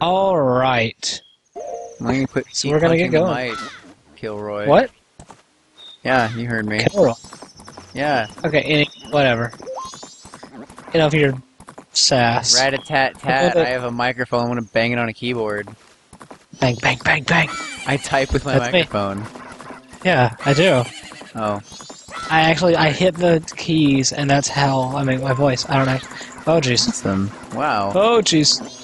All right. I'm gonna quit. So we're gonna get going. mic, Kilroy. What? Yeah, you heard me. Carol. Yeah. Okay. Any, whatever. Enough of your sass. Rat a tat tat. I have a microphone. I'm gonna bang it on a keyboard. Bang, bang, bang, bang. I type with my That's me. microphone. Yeah, I do. Oh. I actually I hit the keys, and that's how I make my voice. I don't know. Oh jeez. Awesome. Wow. Oh jeez.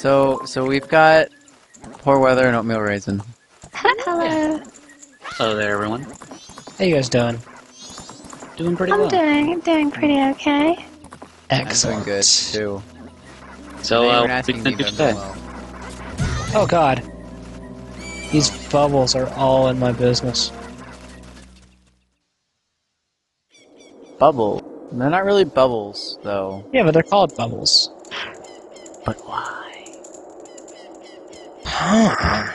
So so we've got poor weather and oatmeal raisin. Hello. Hello there, everyone. How you guys doing? Doing pretty I'm well. doing doing pretty okay. Excellent. I'm doing good too. So, They uh, weren't what do asking you me think if you I'm doing well. Oh god. These bubbles are all in my business. Bubble. They're not really bubbles though. Yeah, but they're called bubbles. But why? Huh.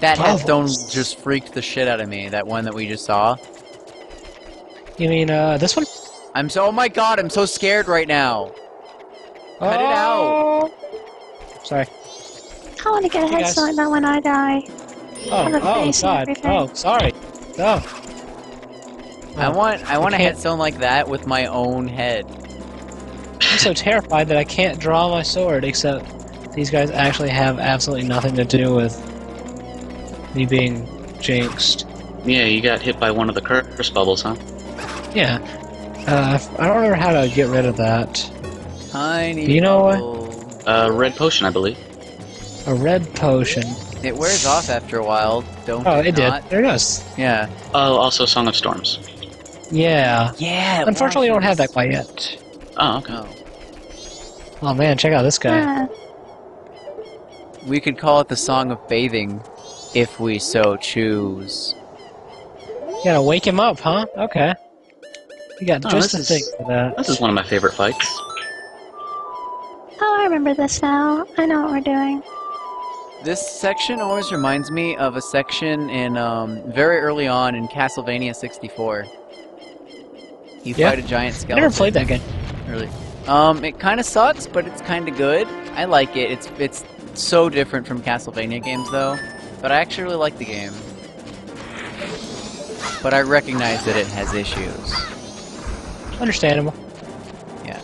That Bubbles. headstone just freaked the shit out of me. That one that we just saw. You mean uh this one? I'm so. Oh my god! I'm so scared right now. Cut it out. Oh. Sorry. I want to get a Hey, guys. headstone like that when I die. Oh, Have oh god. Oh, sorry. Go. I Oh, want. I want a can't- headstone like that with my own head. I'm so terrified that I can't draw my sword, except these guys actually have absolutely nothing to do with me being jinxed. Yeah, you got hit by one of the curse bubbles, huh? Yeah. Uh, I don't remember how to get rid of that. Tiny. Do you know what? bubble. Uh, red potion, I believe. A red potion. It wears off after a while. Don't Oh, it it did. There it goes. Yeah. Oh, also Song of Storms. Yeah. Yeah. Unfortunately, I don't have that quite yet. Oh, okay. Oh. Oh man, check out this guy. Uh, We could call it the Song of Bathing, if we so choose. You gotta wake him up, huh? Okay. You got Oh, just the this thing for that. This is one of my favorite fights. oh, I remember this now. I know what we're doing. This section always reminds me of a section in um, very early on in Castlevania 64. You Yeah. fight a giant skeleton. I skeleton. never played that game. Really. Um, it kind of sucks, but it's kind of good. I like it. It's it's so different from Castlevania games, though. But I actually really like the game. But I recognize that it has issues. Understandable. Yeah.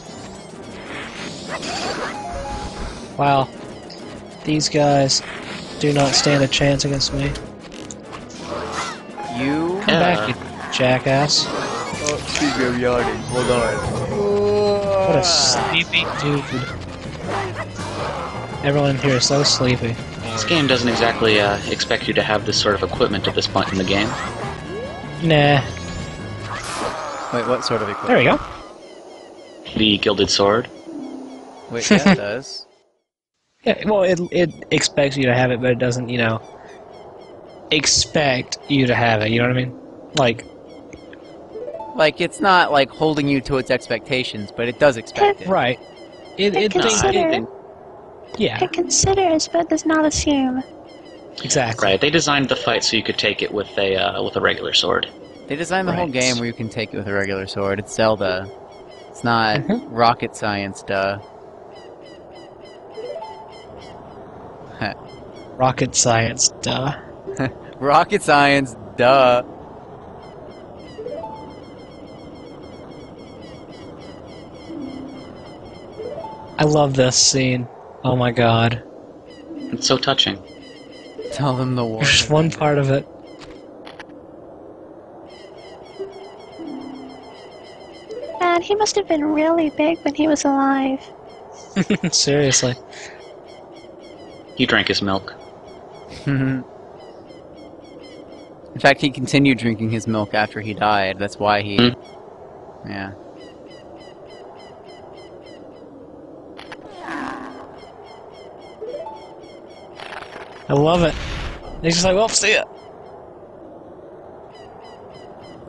Wow. These guys do not stand a chance against me. You. Come back, you jackass. Oh, excuse me, I'm yawning. Hold on. What a sleepy dude. Everyone here is so sleepy. This game doesn't exactly uh, expect you to have this sort of equipment at this point in the game. Nah. Wait, what sort of equipment? There we go. The Gilded Sword. Wait, yeah, it does. Yeah, well, it it expects you to have it, but it doesn't, you know, expect you to have it. You know what I mean? Like, Like, it's not like holding you to its expectations, but it does expect it. right? It it It thinks, consider- it, yeah, It considers, but does not assume. exactly. Right, they designed the fight so you could take it with a uh, with a regular sword. They designed the whole game where you can take it with a regular sword. It's Zelda. It's not Mhm. rocket science, duh. Rocket science, duh. Rocket science, duh. I love this scene. Oh my god. It's so touching. Tell them the war. There's one part of it. Man, he must have been really big when he was alive. Seriously. He drank his milk. In fact, he continued drinking his milk after he died. That's why he. Hmm. Yeah. I love it. He's just like, well, see ya.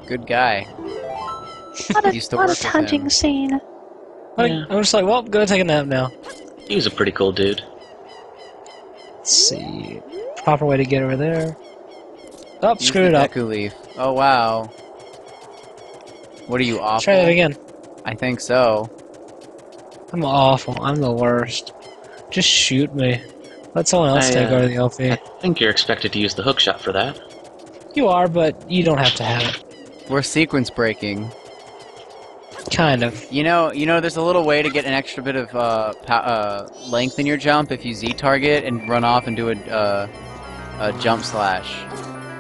Good guy. What a, Used to what a work with touching him. scene. Like, Yeah. I'm just like, well, gonna take a nap now. He was a pretty cool dude. Let's see. Proper way to get over there. Oh, Use screwed the it up. Deku leaf. Oh wow. What are you Let's awful? try that again. I think so. I'm awful. I'm the worst. Just shoot me. Let someone else I, take uh, over the LP. I think you're expected to use the hook shot for that. You are, but you don't have to have it. We're sequence breaking. Kind of. You know, you know, there's a little way to get an extra bit of uh, uh, length in your jump if you Z target and run off and do a, uh, a jump slash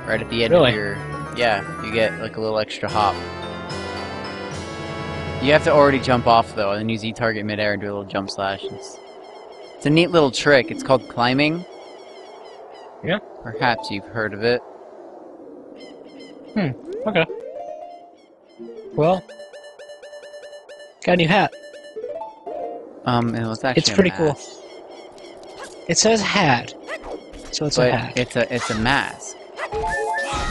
right at the end Really? of your. Yeah, you get like a little extra hop. You have to already jump off though, and then you Z target midair and do a little jump slash. It's, it's a neat little trick. It's called climbing. Yeah. Perhaps you've heard of it. Hmm. Okay. Well, got a new hat. Um, it was actually. It's pretty cool. It says hat, so it's But a hat. it's a it's a mask.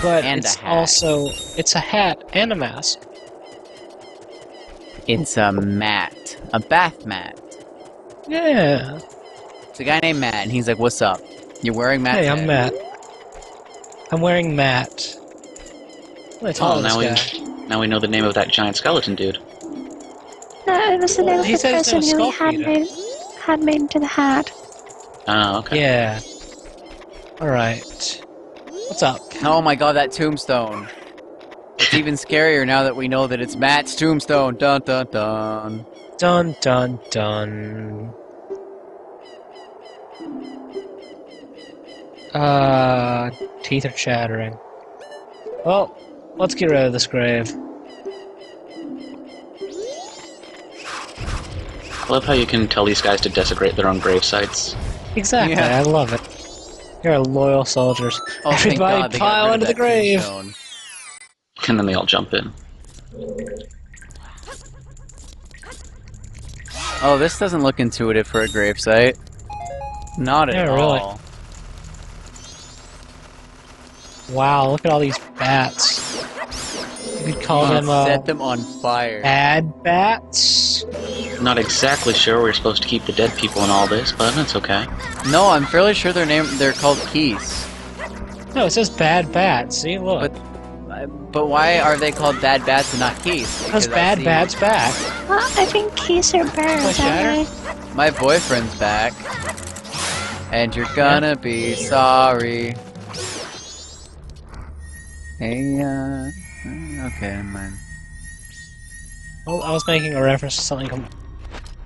but and it's also it's a hat and a mask. It's a mat, a bath mat. Yeah. It's a guy named Matt, and he's like, "What's up? You're wearing Matt." hey, I'm. Matt. I'm wearing Matt. What did Oh, now this we now we know the name of that giant skeleton dude. No, it was the name of the said his name person who he had made, had made into the hat. Oh, okay. Yeah. All right. What's up? Oh my god, that tombstone! It's even scarier now that we know that it's Matt's tombstone. Dun dun dun. Dun dun dun. Uh, teeth are chattering. Well, let's get rid of this grave. I love how you can tell these guys to desecrate their own grave sites. Exactly, Yeah. I love it. You're loyal soldiers. Oh, thank Everybody God they pile into the grave. tombstone. And then they all jump in. Oh, this doesn't look intuitive for a gravesite. Not at Yeah, really. all. Wow, look at all these bats. You could call them uh, Set them on fire. bad bats. Not exactly sure we're supposed to keep the dead people in all this, but that's okay. No, I'm fairly sure their name they're called Keese. No, it says bad bats. See, look. But uh, but why are they called bad bats and not Keese? Because Because bad see bats back. Well, I think Keese are birds, aren't they? My boyfriend's back, and you're gonna be sorry. Hey, uh, okay, mind. Well, I was making a reference to something.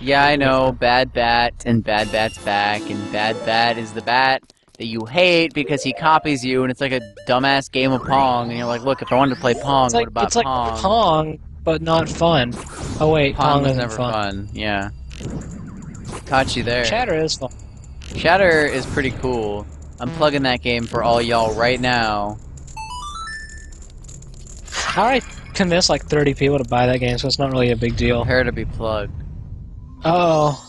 Yeah, I know. Bad Bat and Bad Bat's back, and Bad Bat is the bat that you hate because he copies you, and it's like a dumbass game of Pong. And you're like, look, if I wanted to play Pong, it's like what about it's like Pong? Pong, but not fun. Oh wait, Pong Pong, isn't never fun. fun. Yeah. Caught you there. Shatter is fun. Shatter is pretty cool. I'm plugging that game for all y'all right now. I already convinced like 30 people to buy that game, so it's not really a big deal. Prepare to be plugged. Oh,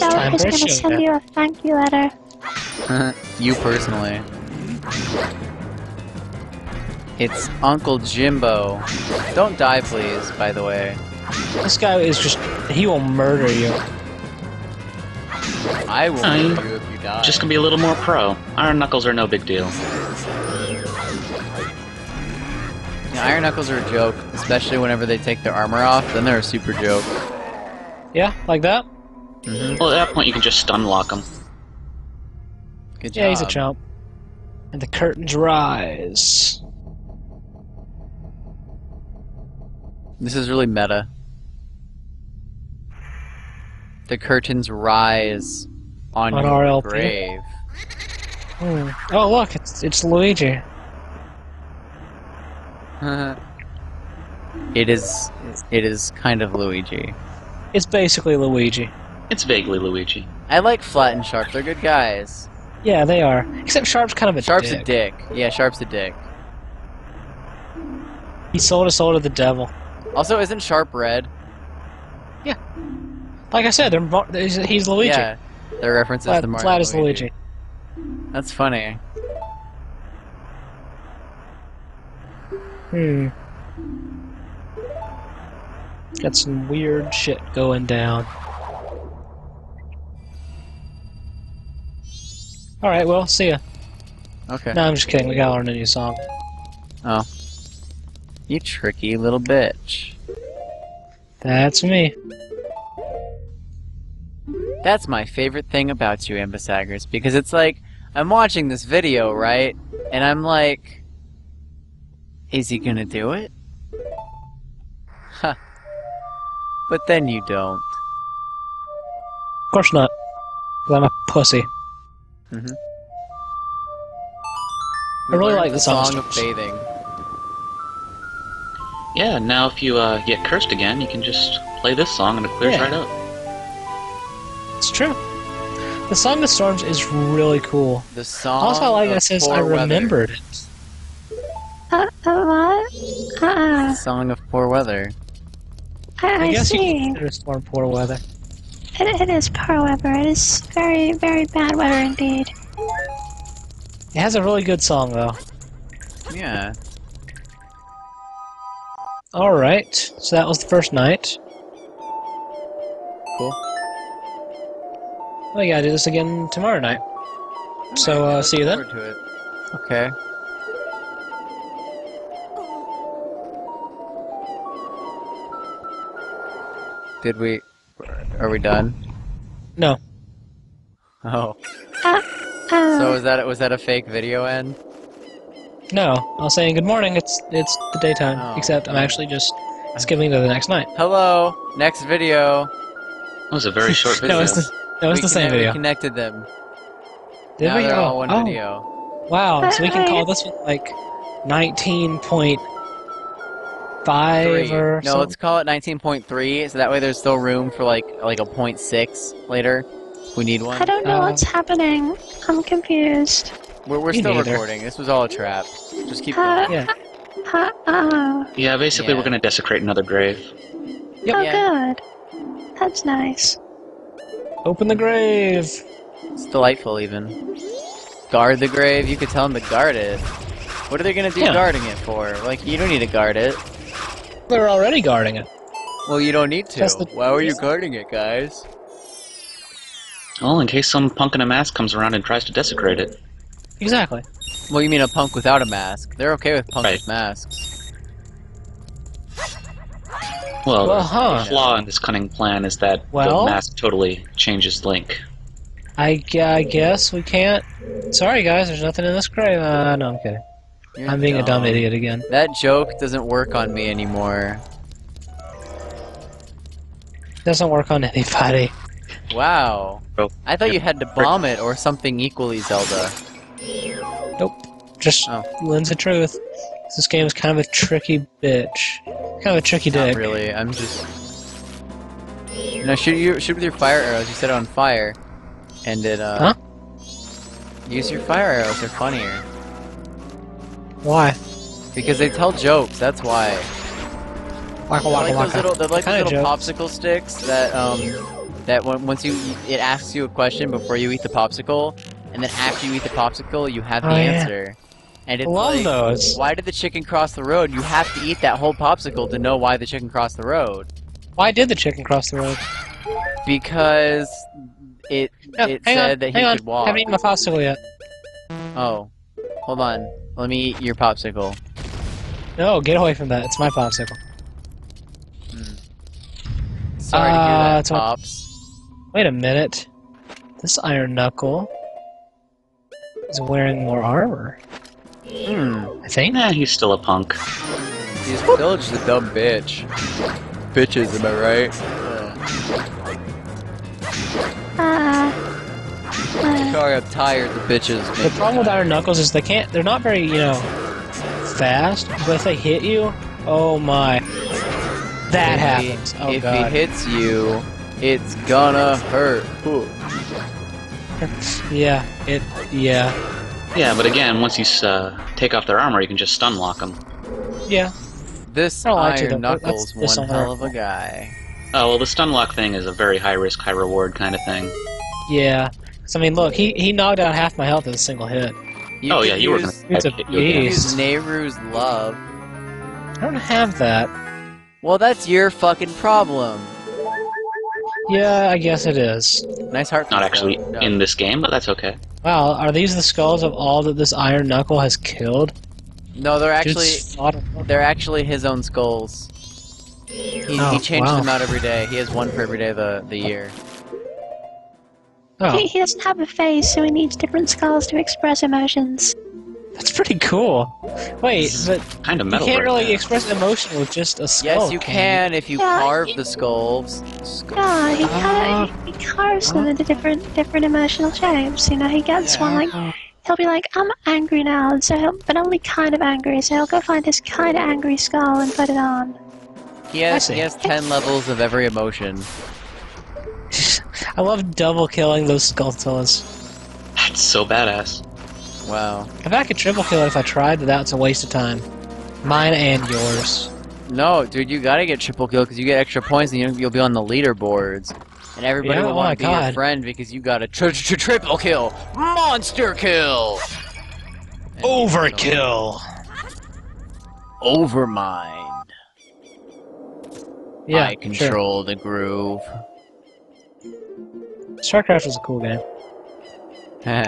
time Developer's for a gonna send you a thank you letter. you personally. It's Uncle Jimbo. Don't die, please, by the way. this guy is just—he will murder you. I will Fine. murder you if you die. Just gonna be a little more pro. Iron Knuckles are no big deal. Yeah, Iron Knuckles are a joke, especially whenever they take their armor off, then they're a super joke. Yeah, like that. hmm Well, at that point, you can just stun lock them. Good job. Yeah, he's a chump. And the curtains rise. This is really meta. The curtains rise on, On your our LP? grave. Hmm. Oh look, it's it's Luigi. it is it is kind of Luigi. It's basically Luigi. It's vaguely Luigi. I like Flat and Sharp. They're good guys. Yeah, they are. Except Sharp's kind of a Sharp's dick. a dick. Yeah, Sharp's a dick. He sold his soul to the devil. Also, isn't Sharp red? Yeah. Like I said, they're, he's, he's Luigi. Yeah. Their references Flat, to Mario flat is Luigi. That's funny. Hmm. Got some weird shit going down. Alright, well, see ya. Okay. No, I'm just kidding. We gotta learn a new song. Oh. You tricky little bitch. That's me. That's my favorite thing about you, Ambasagras, because it's like I'm watching this video, right? And I'm like, is he gonna do it? Huh. But then you don't. Of course not. 'Cause I'm a pussy. Mm-hmm. I really like the song song of bathing. Yeah, now if you uh, get cursed again, you can just play this song and it clears Yeah. right up. It's true. The Song of Storms is really cool. The song. Also, I like of that since I poor weather. remembered it. Song of poor weather. I, I I guess see. can consider storm poor weather. It, it is poor weather. It is very, very bad weather indeed. It has a really good song though. Yeah. All right, so that was the first night. Cool. We gotta do this again tomorrow night. So, uh, see you then. To it. Okay. Did we? Are we done? No, Oh. Uh, So was that was that a fake video end? no. I was saying good morning. It's it's the daytime. Oh. Except I'm actually just skipping to the next night. Hello. Next video. That was a very short video. No, it's the no, it's we the same connect- We connected them. Did now we? they're Oh, all one oh, video. Wow. So we can Wait, call this one like 19.5 Three. or No, something. let's call it 19.3, so that way there's still room for like like a 0.6 later. if We need one. I don't know Uh, what's happening. I'm confused. We're, we're still neither. recording. This was all a trap. Just keep Uh, going. Yeah. Uh, oh, Yeah, basically Yeah. we're gonna desecrate another grave. Yep. oh Yeah. good. That's nice. Open the grave. It's delightful, even. Guard the grave. You could tell them to guard it. What are they gonna do Yeah. guarding it for? Like, you don't need to guard it. We're already guarding it. Well, you don't need to. The- Why were you guarding it, guys? Well, in case some punk in a mask comes around and tries to desecrate it. Exactly. Well, you mean a punk without a mask? They're okay with punks Right. with masks. Well, Well, the flaw in this cunning plan is that Well- the mask totally changes Link. I, I guess we can't. Sorry, guys. There's nothing in this grave. Uh, no, I'm kidding. You're I'm being a dumb idiot again. That joke doesn't work on me anymore. Doesn't work on anybody. Wow. Bro. I thought you had to bomb it or something equally Zelda. Nope. Just Oh. lens the truth. This game is kind of a tricky bitch. Kind of a tricky Not dick. really. I'm just. No, shoot you shoot with your fire arrows. You set it on fire, and it uh. Huh? Use your fire arrows. They're funnier Why? because they tell jokes. That's why. Waka They're waka like those little, they're like those little popsicle sticks that um that when, once you it asks you a question before you eat the popsicle, and then after you eat the popsicle, you have the Oh, yeah. answer. And I it's love like, those. why did the chicken cross the road? You have to eat that whole popsicle to know why the chicken crossed the road. Why did the chicken cross the road? Because it it said on, that he hang on. could walk. Haven't eaten my popsicle yet. Oh, hold on. Let me eat your popsicle. No, get away from that. It's my popsicle. Sorry to Uh, hear that, it's pops. Wait a minute. This Iron Knuckle is wearing more armor. Hmm. I think. Nah, he's still a punk. He's still just a dumb bitch. Bitches, am I right? Uh, Sorry, I'm tired. The bitches. The problem with Iron Knuckles is they can't. They're not very, you know, fast. But if they hit you, oh my, that If he- happens. Oh if god. he hits you, it's gonna hurt. Ooh. yeah. It. Yeah. Yeah, but again, once you uh, take off their armor, you can just stun lock them. Yeah. This I don't like to, Iron. That's Knuckles, one hell of a guy. Oh, well, the stun lock thing is a very high risk, high reward kind of thing. Yeah. So I mean, look, he he knocked out half my health with a single hit. You oh, yeah, you were use, gonna It's a hit you again. beast. use Nayru's Love. I don't have that. Well, that's your fucking problem. Yeah, I guess it is. Nice heart. Not actually though. in this game, but that's okay. Wow, are these the skulls of all that this Iron Knuckle has killed? No, they're actually Dude's fought a- they're actually his own skulls. He, Oh, he changes wow. them out every day. He has one for every day of the the year. Oh, He, he doesn't have a face, so he needs different skulls to express emotions. that's pretty cool. Wait, but Kind of metal you can't right really now. express emotion with just a skull. Yes, you can if you Yeah, carve it- the skulls. Skull. Yeah, he Ah. kind of he carves them into different different emotional shapes. You know, he gets one like he'll be like, "I'm angry now," and so he'll, but only kind of angry. So he'll go find his kind of angry skull and put it on. He has he has ten levels of every emotion. I love double killing those Skulltulas. That's so badass. Wow. If I could triple kill it if I tried, but that's a waste of time. Mine and yours. No, dude, you gotta get triple kill because you get extra points and you'll, you'll be on the leaderboards. And everybody Yeah, will oh want to be your friend because you got a tr- tr- triple kill, monster kill, And Overkill. overmind. Yeah, I sure. control the groove. StarCraft was a cool game.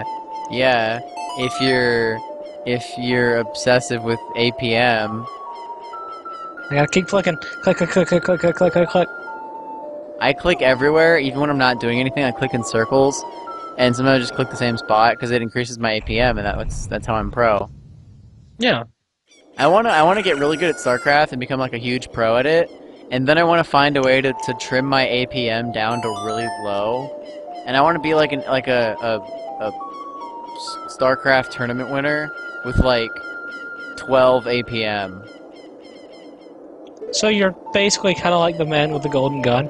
yeah, if you're if you're obsessive with APM, I gotta keep clicking. Click, click, click, click, click, click, click, click, click. I click everywhere, even when I'm not doing anything. I click in circles, and sometimes I just click the same spot because it increases my APM, and that's that's how I'm pro. Yeah. I wanna I wanna get really good at StarCraft and become like a huge pro at it, and then I wanna find a way to, to trim my APM down to really low, and I wanna be like an like a a, a StarCraft tournament winner with like 12 APM. So you're basically kind of like the man with the golden gun.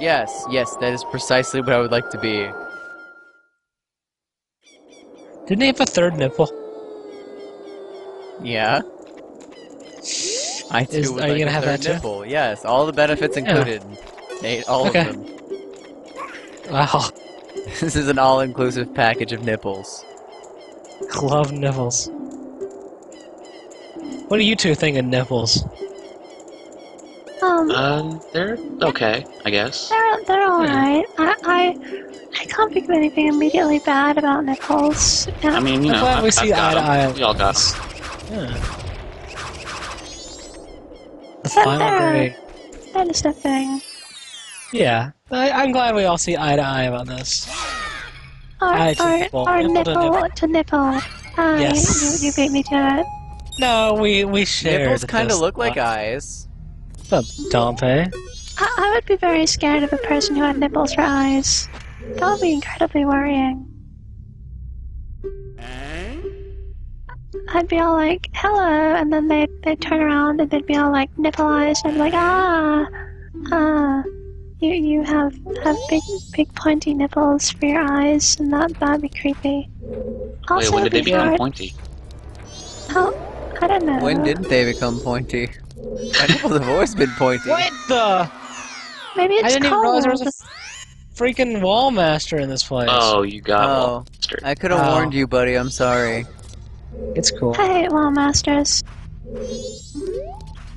Yes, yes, that is precisely what I would like to be. Didn't he have a third nipple? Yeah. I too Is- are you gonna a have third that too? nipple. Yes, all the benefits included. Nate, all Okay. of them. Wow. This is an all-inclusive package of nipples. Love nipples. What do you two think of nipples? Um, Um, they're okay, I guess. they're they're all right. I, I I can't think of anything immediately bad about nipples. Yeah. I mean, you I'm know, glad I've, we I've see got eye to 'em. eye. We all got 'em. Yeah. The But final they're- grade. that is the thing. Yeah. I, I'm glad we all see eye to eye about this. Or, Eye to or, nipple, or nipple to nipple to nipple. Yes. you, you beat me to it. No, we we shared. Nipples kind of look like thought. eyes. What's up, Dompe? I, I would be very scared of a person who had nipples for eyes. That would be incredibly worrying. I'd be all like, hello, and then they'd, they'd turn around and they'd be all like, nipple eyes, and I'd be like, ah, ah, you, you have, have big, big pointy nipples for your eyes, and that, that'd be creepy. Also, Wait, when did they be become hard- pointy? Oh, I don't know. When didn't they become pointy? My nipples have always been pointy. What the? Maybe it's I didn't even realize there was a freaking wall master in this place. Oh, you got Oh. one. Monster. I could have Oh. warned you, buddy. I'm sorry. It's cool. I hate wall masters.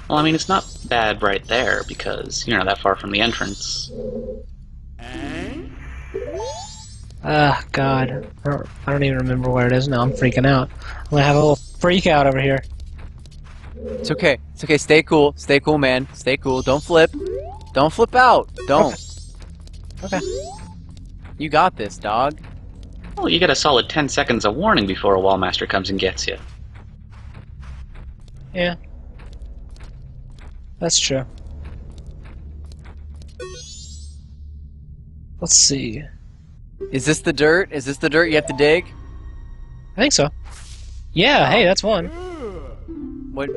Well, I mean, it's not bad right there because you're not that far from the entrance. Ah, God. I don't, I don't even remember where it is now. I'm freaking out. I'm gonna have a little freak out over here. It's okay. It's okay. Stay cool. Stay cool, man. Stay cool. Don't flip. Don't flip out. Don't. Okay. You got this, dog. Well, you get a solid 10 seconds of warning before a wall master comes and gets you. Yeah. That's true. Let's see. Is this the dirt? Is this the dirt you have to dig? I think so. Yeah, hey, that's one. What?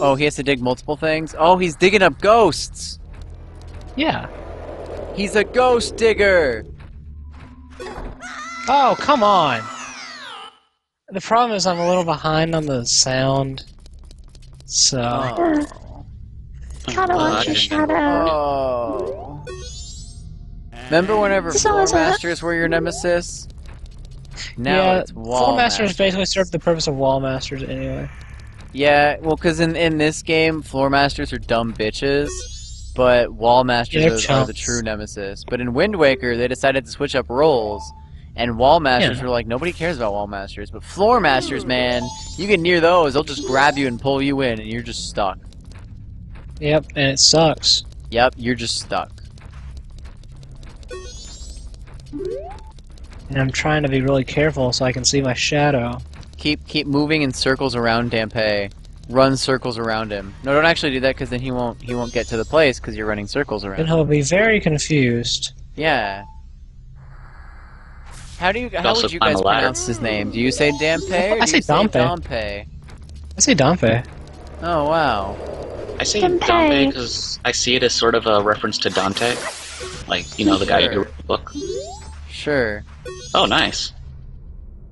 Oh, he has to dig multiple things? Oh, he's digging up ghosts! Yeah. He's a ghost digger! Oh, come on. The problem is I'm a little behind on the sound. So, Uh, gotta I watch your didn't shadow. Oh. Remember whenever This floor masters were your nemesis? Now yeah, it's wall Floor Masters masters. basically served the purpose of Wall Masters anyway. Yeah, well, because in, in this game, floor masters are dumb bitches, but wall masters They're are, are the true nemesis. But in Wind Waker, they decided to switch up roles, and wall masters Yeah. were like, nobody cares about wall masters. But floor masters, man, you get near those, they'll just grab you and pull you in, and you're just stuck. Yep, and it sucks. Yep, you're just stuck. And I'm trying to be really careful so I can see my shadow. Keep keep moving in circles around Dampé. Run circles around him. No, don't actually do that because then he won't he won't get to the place because you're running circles around. Then him. he'll be very confused. Yeah. How do you how also would you guys pronounce his name? Do you say Dampé or do I say you say Dampe. Dampe? I say Dampe. Oh wow. I say Dante. Dante because I see it as sort of a reference to Dante. Like, you know, the guy who wrote the book. Sure. Oh, nice.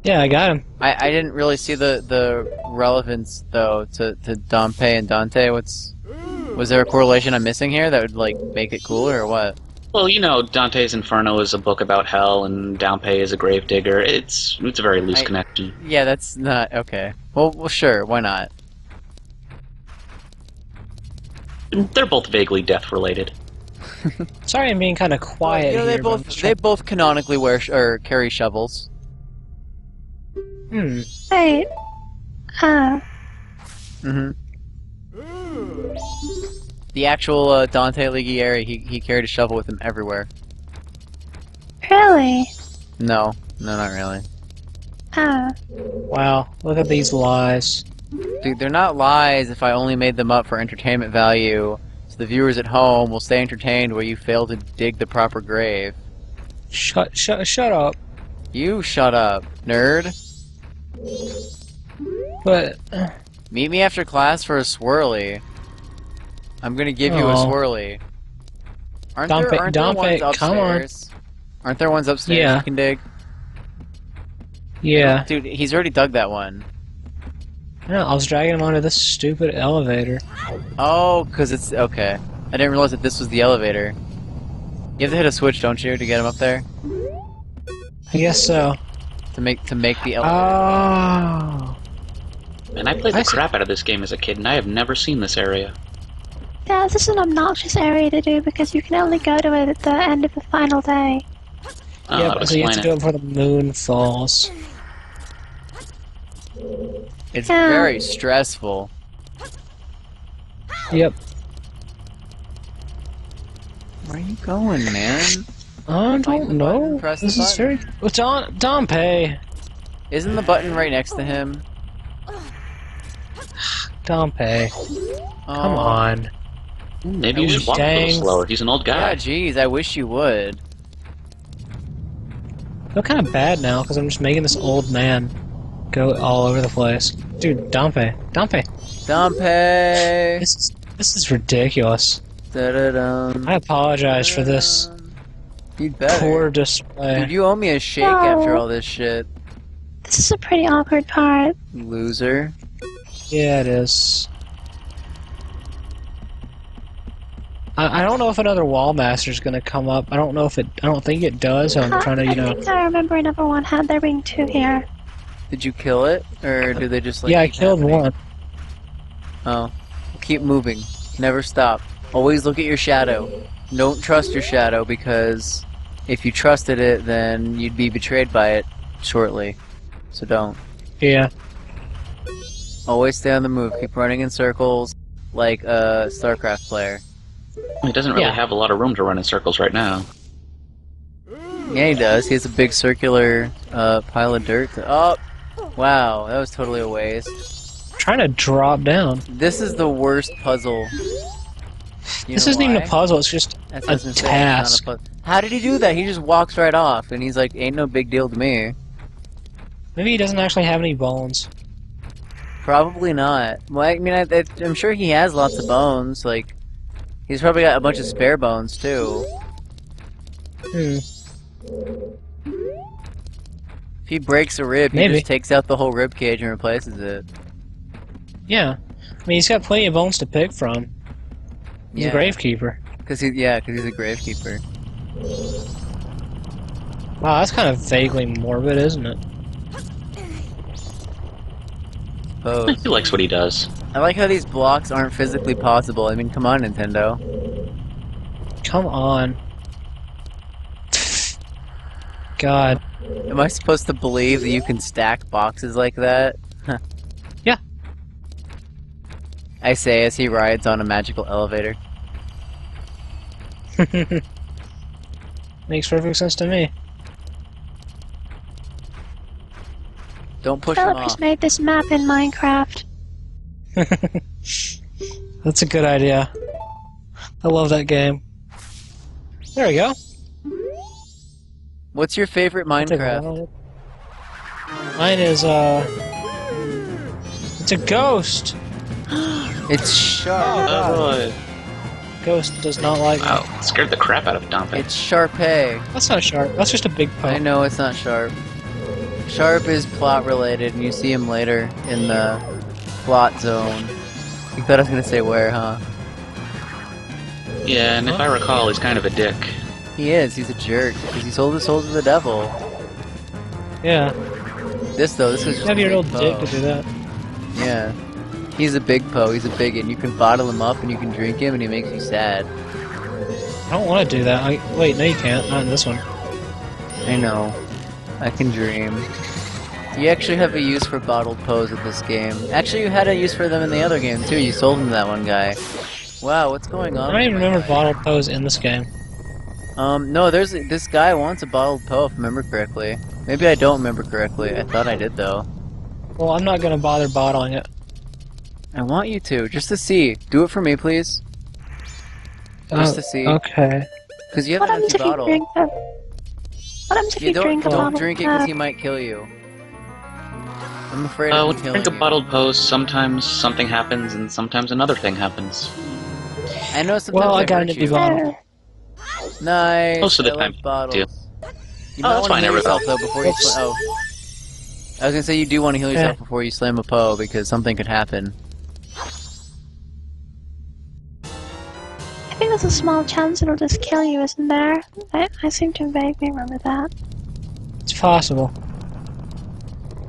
Yeah, I got him. I, I didn't really see the, the relevance though to, to Dampe and Dante. What's was there a correlation I'm missing here that would like make it cooler or what? Well, you know, Dante's Inferno is a book about hell, and Downpay is a gravedigger. It's it's a very loose I- connection. Yeah, that's not okay. Well, well, sure, why not? They're both vaguely death related. Sorry, I'm being kind of quiet you know, they here. but both just they both canonically wear sh- or carry shovels. trying- Hmm. Wait. Uh, Mm-hmm. The actual uh, Dante Alighieri, he he carried a shovel with him everywhere. really? No, no, not really. Uh, Wow, look at these lies. Dude, they're not lies if I only made them up for entertainment value, so the viewers at home will stay entertained while you fail to dig the proper grave. Shut, shut, shut up. You shut up, nerd. But Meet me after class for a swirly. I'm gonna give you a swirly. Aren't Dompe- there, aren't there ones upstairs? Aren't there ones upstairs Yeah. you can dig? yeah, Dude, he's already dug that one. No, I was dragging him onto this stupid elevator. Oh, because it's okay. I didn't realize that this was the elevator. You have to hit a switch, don't you, to get him up there? I guess so. To make to make the elevator. Oh. oh. And I played I the see. crap out of this game as a kid, and I have never seen this area. yeah, this is an obnoxious area to do because you can only go to it at the end of the final day. Oh, yeah, that'll but so you have to explain do it before the moon falls. It's Yeah. very stressful. Yep. Where are you going, man? I Find don't know. press the This is button. very. Oh, it's on Dompe. Isn't the button right next to him? Dompe. Come Oh, on. Maybe I you should walk a little slower. He's an old guy. Yeah, guy. jeez, I wish you would. I feel kind of bad now because I'm just making this old man go all over the place. Dude, Dompe. Dompe. Dompe! This is this is ridiculous. Da-da-dum. I apologize for this You'd better. poor display. Dude, you owe me a shake No. after all this shit, This is a pretty awkward part. loser. Yeah, it is. I, I don't know if another wall is gonna come up. I don't know if it. I don't think it does. I'm trying to, you I know. think I remember another one had there being two here. Did you kill it, or do they just like? yeah, I killed happening? one. Oh, keep moving. Never stop. Always look at your shadow. Don't trust your shadow because if you trusted it, then you'd be betrayed by it shortly. So don't. Yeah. Always stay on the move. Keep running in circles like a StarCraft player. He doesn't really Yeah. have a lot of room to run in circles right now. Yeah, he does. He has a big circular uh, pile of dirt. To- oh, wow, that was totally a waste. trying to drop down. This is the worst puzzle. You this isn't even a puzzle. It's just That's a what I was gonna say, it's not a task. How did he do that? He just walks right off, and he's like, "Ain't no big deal to me." maybe he doesn't actually have any bones. Probably not. Well, I mean, I, I, I'm sure he has lots of bones. Like, he's probably got a bunch of spare bones too. Hmm. If he breaks a rib, he just takes out the whole rib cage and replaces it. Yeah. I mean, he's got plenty of bones to pick from. He's Yeah. a gravekeeper. Cause he, yeah, cause he's a gravekeeper. Wow, that's kind of vaguely morbid, isn't it? Suppose. He likes what he does. I like how these blocks aren't physically possible. I mean, come on, Nintendo. Come on. God. Am I supposed to believe that you can stack boxes like that? Huh. Yeah. I say as he rides on a magical elevator. Makes perfect sense to me. Don't push him Developers off. made this map in Minecraft. That's a good idea. I love that game. There we go. What's your favorite Minecraft? Mine is uh. It's a ghost. It's Sharp. Oh, boy. Ghost does not like. me. Wow, it scared the crap out of Dompe. It's Sharpay. That's not sharp. That's just a big I know it's not Sharp. Sharp is plot related, and you see him later in the plot zone. You thought I was gonna say where, huh? Yeah, and if I recall, he's kind of a dick. He is. He's a jerk because he sold his soul to the devil. Yeah, This though, this is just have a your old dick to do that. Yeah. He's a big Poe. He's a bigot. You can bottle him up and you can drink him, and he makes you sad. I don't want to do that. I, wait, no, you can't. Not in this one. I know. I can dream. You actually have a use for bottled Poes in this game. Actually, you had a use for them in the other game too. You sold them to that one guy. Wow, what's going on? I don't even remember bottled bottle Poes in this game. Um, no, there's this guy wants a bottled Poe if I remember correctly. Maybe I don't remember correctly. I thought I did though. Well, I'm not gonna bother bottling it. I want you to just to see. Do it for me, please. Just Oh, to see, Okay. because you have What an empty bottle. drink a... What happens if You you, don't drink a don't bottle drink it because he might kill you. I'm afraid Uh, of when him you drink a bottled Poes, sometimes something happens and sometimes another thing happens. I know sometimes Well, I I got hurt an empty bottle. Nice. Most of the I time, like bottles. do. You Oh, might that's want to fine, heal I yourself though before you. Oops. Sl- oh, I was gonna say you do want to heal Eh. yourself before you slam a Poe because something could happen. I think there's a small chance it'll just kill you, isn't there? I, I seem to vaguely remember that. It's possible.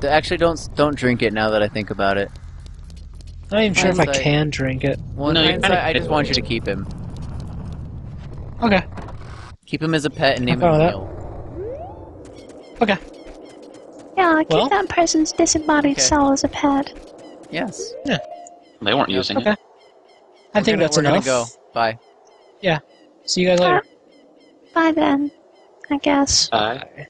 Actually, don't don't drink it now that I think about it. I'm not even sure if I can drink it. Well, No, hindsight, I just want you to keep him. Okay. Keep him as a pet and name him Neil. Okay. Yeah, keep Well- that person's disembodied Okay. soul as a pet. Yes. Yeah. They weren't Yep. using Okay. it. I We're think gonna, that's we're enough. gonna go. Bye. Yeah. See you guys later. Bye then, I guess. Bye.